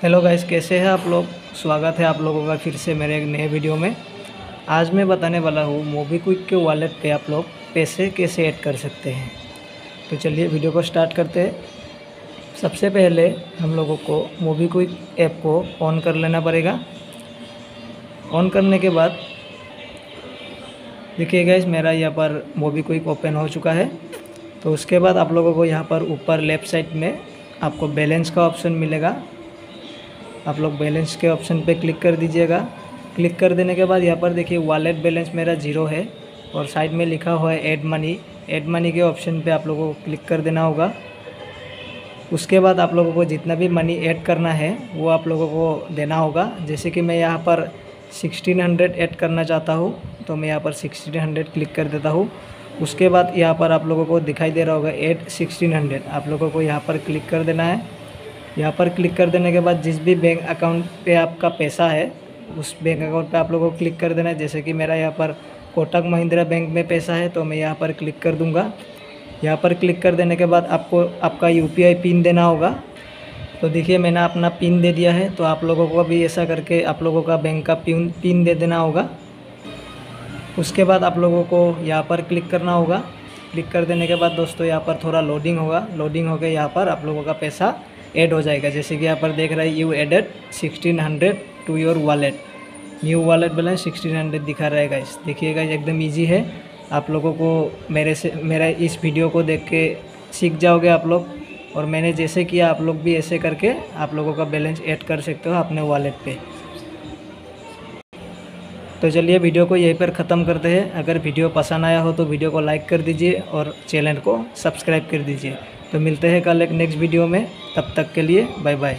Hello guys, कैसे हैं आप लोग? स्वागत है आप लोगों का फिर से मेरे एक नए वीडियो में। आज मैं बताने वाला हूँ, मोबीक्विक के वॉलेट पे आप लोग पैसे कैसे ऐड कर सकते हैं। तो चलिए वीडियो को स्टार्ट करते हैं। सबसे पहले हम लोगों को मोबीक्विक ऐप को ऑन कर लेना पड़ेगा। ऑन करने के बाद, देखिए गाइस मेरा यहाँ पर मोबीक्विक ओपन हो चुका है। तो उसके बाद आप लोगों को यहाँ पर ऊपर लेफ़्ट साइड में आपको बैलेंस का ऑप्शन मिलेगा। आप लोग बैलेंस के ऑप्शन पे क्लिक कर दीजिएगा। क्लिक कर देने के बाद यहाँ पर देखिए वॉलेट बैलेंस मेरा ज़ीरो है और साइड में लिखा हुआ है ऐड मनी ऐड मनी के ऑप्शन पे आप लोगों को क्लिक कर देना होगा। उसके बाद आप लोगों को जितना भी मनी ऐड करना है, वो आप लोगों को देना होगा। जैसे कि मैं यहाँ पर सिक्सटीन हंड्रेड ऐड करना चाहता हूँ तो मैं यहाँ पर सिक्सटीन हंड्रेड क्लिक कर देता हूँ। उसके बाद यहाँ पर आप लोगों को दिखाई दे रहा होगा एट सिक्सटीन हंड्रेड आप लोगों को यहाँ पर क्लिक कर देना है। यहाँ पर क्लिक कर देने के बाद जिस भी बैंक अकाउंट पे आपका पैसा है, उस बैंक अकाउंट पे आप लोगों को क्लिक कर देना है। जैसे कि मेरा यहाँ पर कोटक महिंद्रा बैंक में पैसा है तो मैं यहाँ पर क्लिक कर दूँगा। यहाँ पर क्लिक कर देने के बाद आपको, आपका यूपीआई पिन देना होगा। तो देखिए, मैंने अपना पिन दे दिया है तो आप लोगों को भी ऐसा करके आप लोगों का बैंक का पिन पिन दे देना होगा। उसके बाद आप लोगों को यहाँ पर क्लिक करना होगा। क्लिक कर देने के बाद दोस्तों, यहाँ पर थोड़ा लोडिंग होगा। लोडिंग होकर यहाँ पर आप लोगों का पैसा ऐड हो जाएगा। जैसे कि यहाँ पर देख रहा है you added sixteen hundred to your wallet new wallet balance sixteen hundred दिखा रहेगा इस देखिएगा एकदम ईजी है। आप लोगों को मेरे से, मेरा इस वीडियो को देख के सीख जाओगे आप लोग। और मैंने जैसे किया, आप लोग भी ऐसे करके आप लोगों का बैलेंस ऐड कर सकते हो अपने वॉलेट पे। तो चलिए वीडियो को यहीं पर ख़त्म करते हैं। अगर वीडियो पसंद आया हो तो वीडियो को लाइक कर दीजिए और चैनल को सब्सक्राइब कर दीजिए। तो मिलते हैं कल एक नेक्स्ट वीडियो में। तब तक के लिए बाय बाय